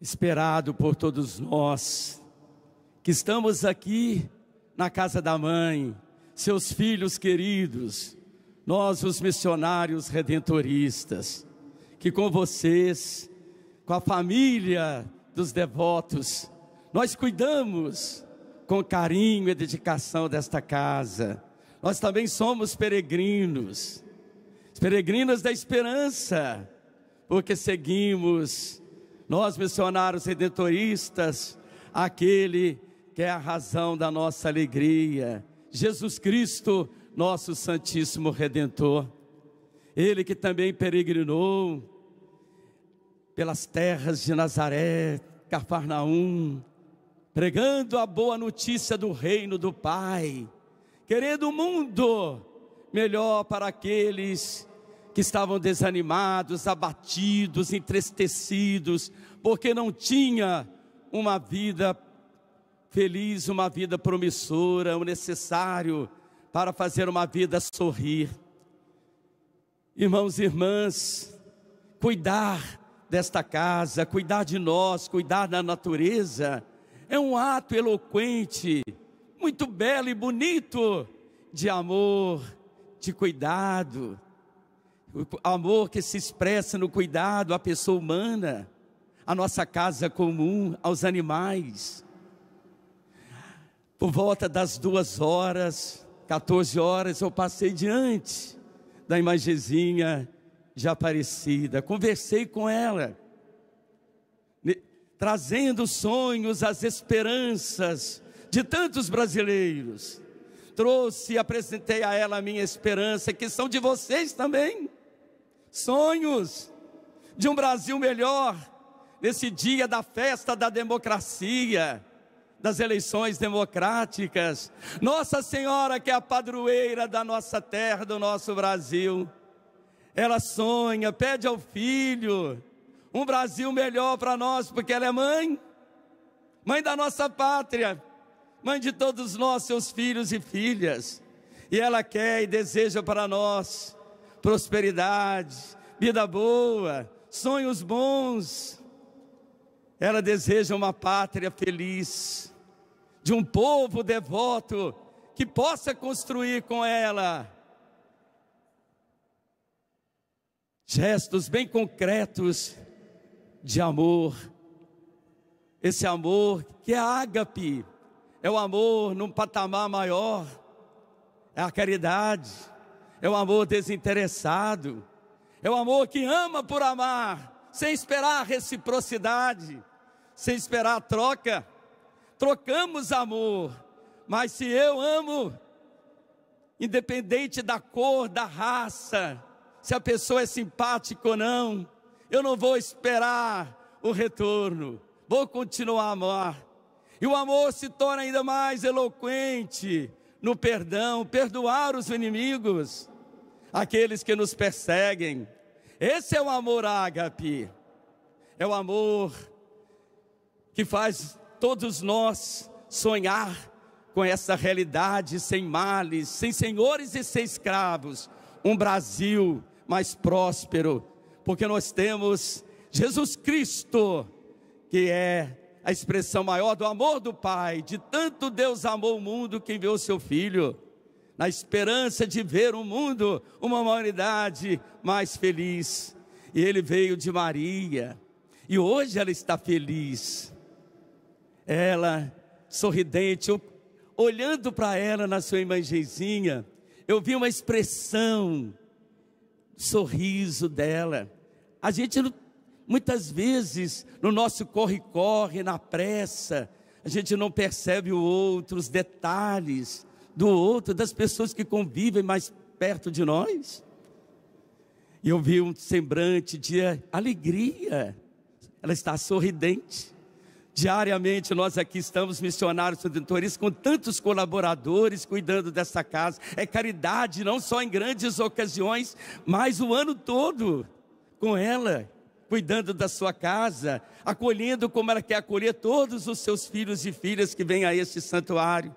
esperado por todos nós que estamos aqui na casa da mãe, seus filhos queridos, nós, os missionários redentoristas, que com vocês, com a família dos devotos, nós cuidamos com carinho e dedicação desta casa. Nós também somos peregrinos, peregrinos da esperança, porque seguimos, nós missionários redentoristas, aquele que é a razão da nossa alegria, Jesus Cristo, nosso Santíssimo Redentor. Ele que também peregrinou pelas terras de Nazaré, Cafarnaum, pregando a boa notícia do reino do Pai, querendo o um mundo melhor para aqueles que estavam desanimados, abatidos, entristecidos, porque não tinha uma vida feliz, uma vida promissora, o necessário para fazer uma vida sorrir. Irmãos e irmãs, cuidar desta casa, cuidar de nós, cuidar da natureza, é um ato eloquente, muito belo e bonito de amor, de cuidado. O amor que se expressa no cuidado à pessoa humana, à nossa casa comum, aos animais. Por volta das duas horas, 14 horas, eu passei diante da imagenzinha já Aparecida, conversei com ela, trazendo os sonhos, as esperanças de tantos brasileiros. Trouxe e apresentei a ela a minha esperança, que são de vocês também. Sonhos de um Brasil melhor, nesse dia da festa da democracia, das eleições democráticas. Nossa Senhora, que é a padroeira da nossa terra, do nosso Brasil ela sonha, pede ao filho um Brasil melhor para nós, porque ela é mãe, mãe da nossa pátria, mãe de todos nós, seus filhos e filhas. E ela quer e deseja para nós prosperidade, vida boa, sonhos bons. Ela deseja uma pátria feliz, de um povo devoto que possa construir com ela gestos bem concretos de amor. Esse amor que é ágape, é o amor num patamar maior, é a caridade, é o amor desinteressado, é o amor que ama por amar, sem esperar reciprocidade, sem esperar troca. Trocamos amor, mas se eu amo, independente da cor, da raça, se a pessoa é simpática ou não. Eu não vou esperar o retorno, vou continuar a amar. E o amor se torna ainda mais eloquente no perdão, perdoar os inimigos, aqueles que nos perseguem. Esse é o amor ágape, é o amor que faz todos nós sonhar com essa realidade sem males, sem senhores e sem escravos, um Brasil mais próspero, porque nós temos Jesus Cristo, que é a expressão maior do amor do Pai, de tanto Deus amou o mundo que enviou seu Filho, na esperança de ver um mundo, uma humanidade mais feliz. E ele veio de Maria, e hoje ela está feliz. Ela, sorridente, olhando para ela na sua imagenzinha, eu vi uma expressão sorriso dela. A gente muitas vezes no nosso corre-corre, na pressa, a gente não percebe o outro, os detalhes do outro, das pessoas que convivem mais perto de nós. E eu vi um semblante de alegria. Ela está sorridente. Diariamente nós aqui estamos missionários redentoristas com tantos colaboradores cuidando dessa casa. É caridade não só em grandes ocasiões, mas o ano todo com ela, cuidando da sua casa, acolhendo como ela quer acolher todos os seus filhos e filhas que vêm a este santuário.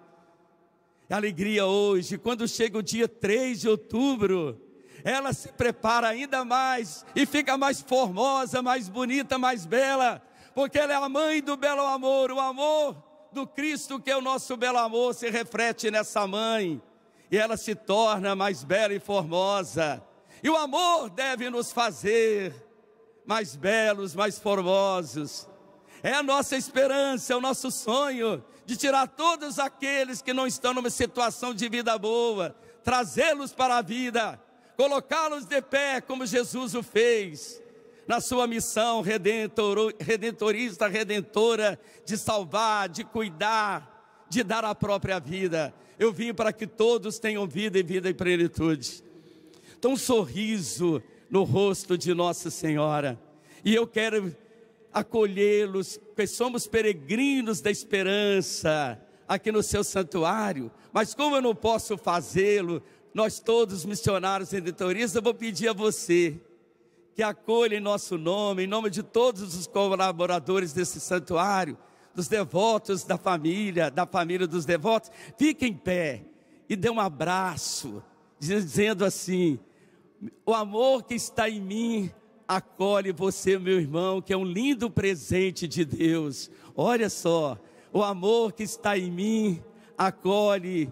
Alegria hoje, quando chega o dia 3 de outubro, ela se prepara ainda mais e fica mais formosa, mais bonita, mais bela porque ela é a mãe do belo amor, o amor do Cristo, que é o nosso belo amor, se reflete nessa mãe, e ela se torna mais bela e formosa. E o amor deve nos fazer mais belos, mais formosos. É a nossa esperança, é o nosso sonho de tirar todos aqueles que não estão numa situação de vida boa, trazê-los para a vida, colocá-los de pé, como Jesus o fez, na sua missão redentor, redentorista, redentora, de salvar, de cuidar, de dar a própria vida. Eu vim para que todos tenham vida e vida em plenitude. Então, um sorriso no rosto de Nossa Senhora. E eu quero acolhê-los, porque somos peregrinos da esperança aqui no seu santuário. Mas como eu não posso fazê-lo, nós todos missionários redetoristas, eu vou pedir a você que acolha em nosso nome, em nome de todos os colaboradores desse santuário, dos devotos da família, da família dos devotos, fique em pé e dê um abraço, dizendo assim: o amor que está em mim acolhe você, meu irmão, que é um lindo presente de Deus. Olha só, o amor que está em mim acolhe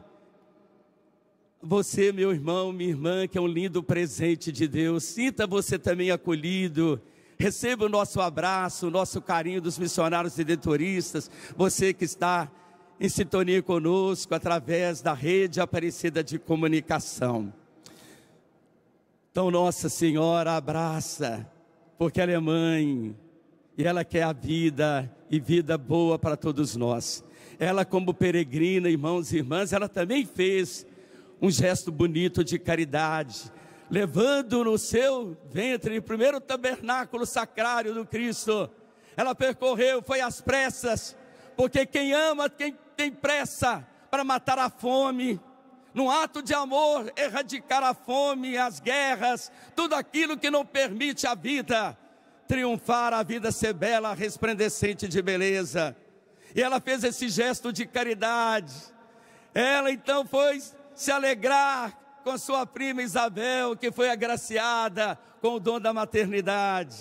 você, meu irmão, minha irmã, que é um lindo presente de Deus. Sinta você também acolhido. Receba o nosso abraço, o nosso carinho dos missionários redentoristas. Você que está em sintonia conosco através da rede Aparecida de Comunicação. Então, Nossa Senhora abraça, porque ela é mãe e ela quer a vida e vida boa para todos nós. Ela, como peregrina, irmãos e irmãs, ela também fez um gesto bonito de caridade, levando no seu ventre o primeiro tabernáculo sacrário do Cristo. Ela percorreu, foi às pressas, porque quem ama, quem tem pressa para matar a fome, num ato de amor, erradicar a fome, as guerras, tudo aquilo que não permite a vida triunfar, a vida ser bela, resplandecente de beleza. E ela fez esse gesto de caridade. Ela então foi se alegrar com sua prima Isabel, que foi agraciada com o dom da maternidade.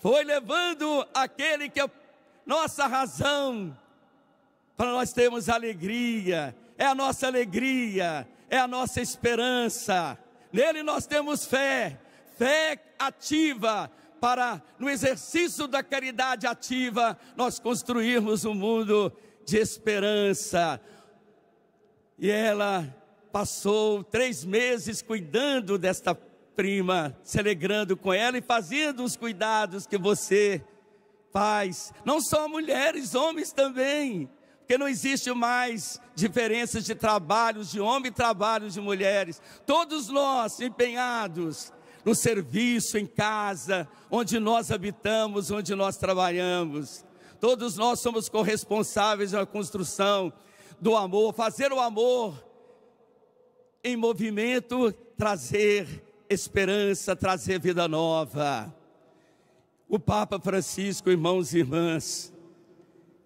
Foi levando aquele que é nossa razão, para nós termos alegria, é a nossa alegria, é a nossa esperança. Nele nós temos fé, fé ativa para no exercício da caridade ativa nós construirmos um mundo de esperança. E ela passou três meses cuidando desta prima, se alegrando com ela e fazendo os cuidados que você faz. Não só mulheres, homens também porque não existe mais diferenças de trabalhos de homem e trabalhos de mulheres. Todos nós empenhados no serviço em casa, onde nós habitamos, onde nós trabalhamos. Todos nós somos corresponsáveis na construção do amor, fazer o amor em movimento, trazer esperança, trazer vida nova. O Papa Francisco, irmãos e irmãs,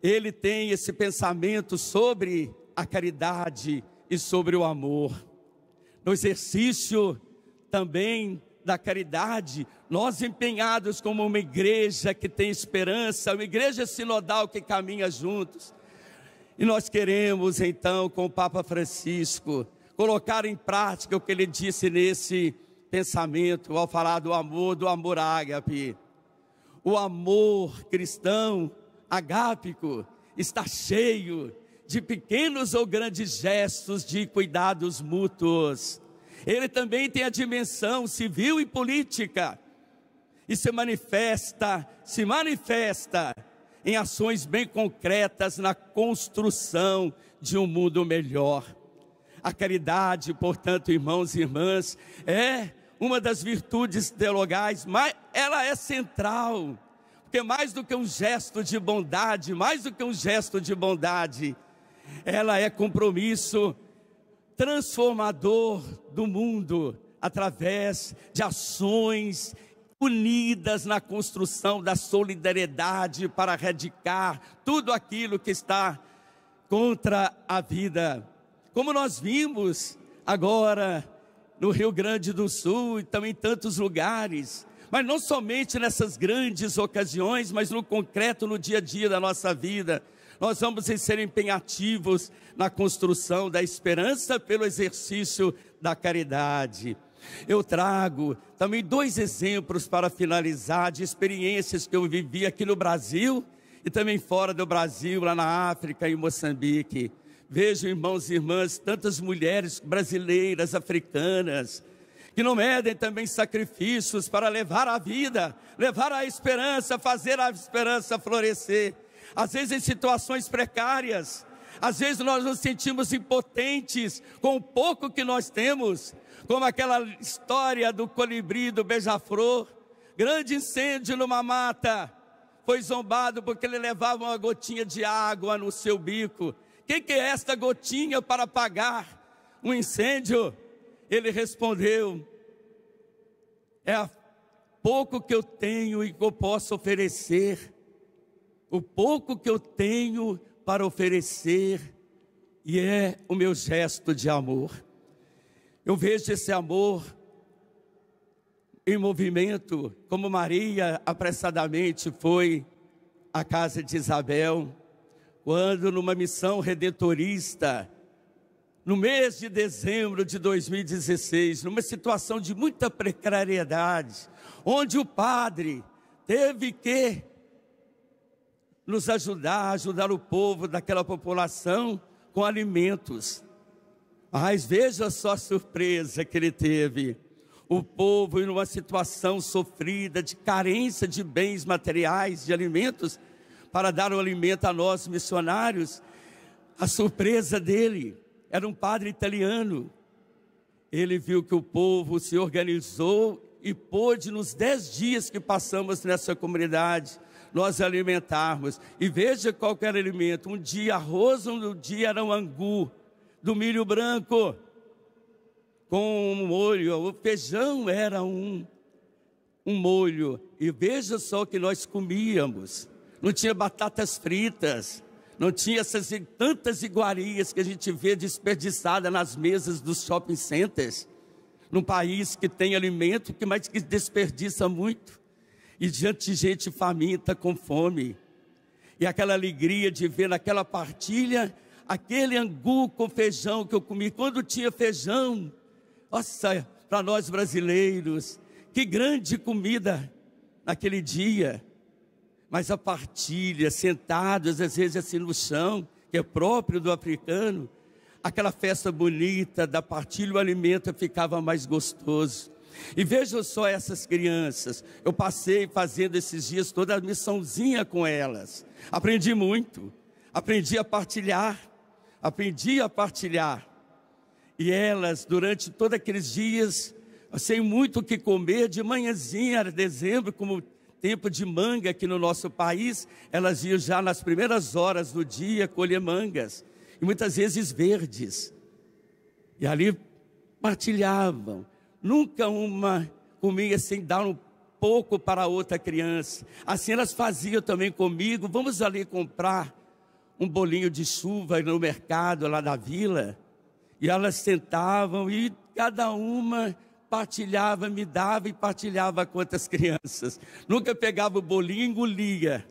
ele tem esse pensamento sobre a caridade e sobre o amor. No exercício também da caridade, nós empenhados como uma igreja que tem esperança, uma igreja sinodal que caminha juntos. E nós queremos então, com o Papa Francisco, colocar em prática o que ele disse nesse pensamento ao falar do amor, do amor ágape. O amor cristão agápico está cheio de pequenos ou grandes gestos de cuidados mútuos. Ele também tem a dimensão civil e política e se manifesta, se manifesta em ações bem concretas na construção de um mundo melhor. A caridade, portanto, irmãos e irmãs, é uma das virtudes teologais, mas ela é central porque mais do que um gesto de bondade, mais do que um gesto de bondade, ela é compromisso transformador do mundo através de ações unidas na construção da solidariedade para erradicar tudo aquilo que está contra a vida. Como nós vimos agora no Rio Grande do Sul e também em tantos lugares, mas não somente nessas grandes ocasiões, mas no concreto, no dia a dia da nossa vida. Nós vamos ser empenhativos na construção da esperança pelo exercício da caridade. Eu trago também dois exemplos para finalizar de experiências que eu vivi aqui no Brasil e também fora do Brasil, lá na África e Moçambique. Vejo, irmãos e irmãs, tantas mulheres brasileiras, africanas, que não medem também sacrifícios para levar a vida, levar a esperança, fazer a esperança florescer. Às vezes em situações precárias, às vezes nós nos sentimos impotentes com o pouco que nós temos, como aquela história do colibri, do beija-flor, grande incêndio numa mata, foi zombado porque ele levava uma gotinha de água no seu bico. Quem que é esta gotinha para apagar um incêndio? Ele respondeu: É pouco que eu tenho e que eu posso oferecer, o pouco que eu tenho para oferecer, e é o meu gesto de amor. Eu vejo esse amor em movimento, como Maria apressadamente foi à casa de Isabel, quando numa missão redentorista, no mês de dezembro de 2016, numa situação de muita precariedade, onde o padre teve que nos ajudar, ajudar o povo daquela população com alimentos. Mas veja só a surpresa que ele teve. O povo em uma situação sofrida de carência de bens materiais, de alimentos, para dar o alimento a nós missionários. A surpresa dele era um padre italiano. Ele viu que o povo se organizou e pôde, nos dez dias que passamos nessa comunidade, nós alimentarmos. E veja qual era o alimento: um dia arroz, um dia era um angu, do milho branco, com um molho. O feijão era um, um molho. E veja só o que nós comíamos: não tinha batatas fritas não tinha essas tantas iguarias que a gente vê desperdiçada nas mesas dos shopping centers, num país que tem alimento, que mais que desperdiça muito, e diante de gente faminta com fome, e aquela alegria de ver naquela partilha aquele angu com feijão que eu comi, quando tinha feijão, nossa, para nós brasileiros, que grande comida naquele dia mas a partilha, sentados às vezes assim no chão, que é próprio do africano, aquela festa bonita da partilha, o alimento ficava mais gostoso. E vejam só essas crianças. Eu passei fazendo esses dias toda a missãozinha com elas. Aprendi muito. Aprendi a partilhar. Aprendi a partilhar. E elas, durante todos aqueles dias, sem muito o que comer, de manhãzinha, era dezembro, como tempo de manga aqui no nosso país, elas iam já nas primeiras horas do dia colher mangas, e muitas vezes verdes. E ali partilhavam. Nunca uma comia sem dar um pouco para outra criança. Assim elas faziam também comigo. Vamos ali comprar um bolinho de chuva no mercado lá da vila. E elas sentavam e cada uma partilhava, me dava e partilhava com outras crianças. Nunca pegava o bolinho e engolia.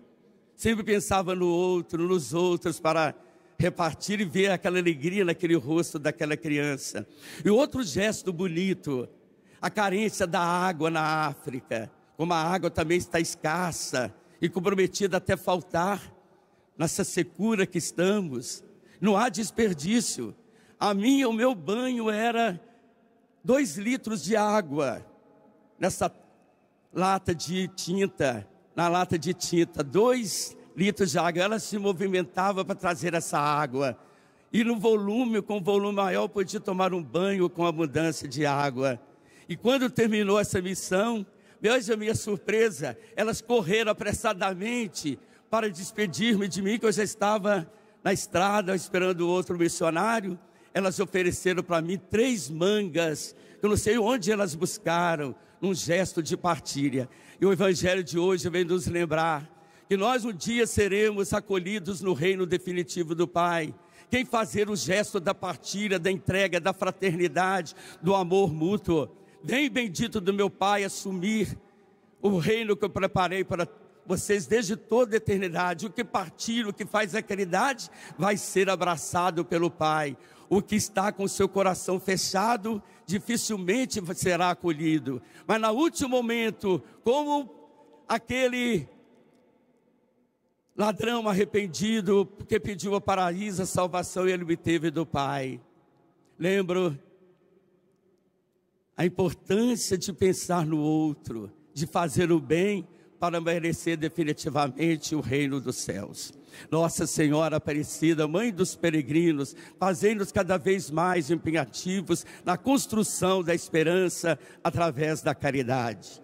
Sempre pensava no outro, nos outros, para repartir e ver aquela alegria naquele rosto daquela criança. E outro gesto bonito, a carência da água na África. Como a água também está escassa e comprometida até faltar nessa secura que estamos. Não há desperdício. A minha, o meu banho era dois litros de água nessa lata de tinta, na lata de tinta, dois litros de água. Ela se movimentava para trazer essa água. E no volume, com volume maior, podia tomar um banho com abundância de água. E quando terminou essa missão, veja a minha surpresa, elas correram apressadamente para despedir-me de mim, que eu já estava na estrada esperando outro missionário elas ofereceram para mim três mangas, eu não sei onde elas buscaram, num gesto de partilha. E o Evangelho de hoje vem nos lembrar que nós um dia seremos acolhidos no reino definitivo do Pai. Quem fazer o gesto da partilha, da entrega, da fraternidade, do amor mútuo. Vem bendito do meu Pai assumir o reino que eu preparei para vocês desde toda a eternidade. O que partir, o que faz a caridade, vai ser abraçado pelo Pai. O que está com seu coração fechado, dificilmente será acolhido. Mas no último momento, como aquele ladrão arrependido, porque pediu a paraíso a salvação e ele obteve do Pai. Lembro a importância de pensar no outro, de fazer o bem para merecer definitivamente o reino dos céus. Nossa Senhora Aparecida, Mãe dos peregrinos, fazendo-nos cada vez mais empenhativos na construção da esperança através da caridade.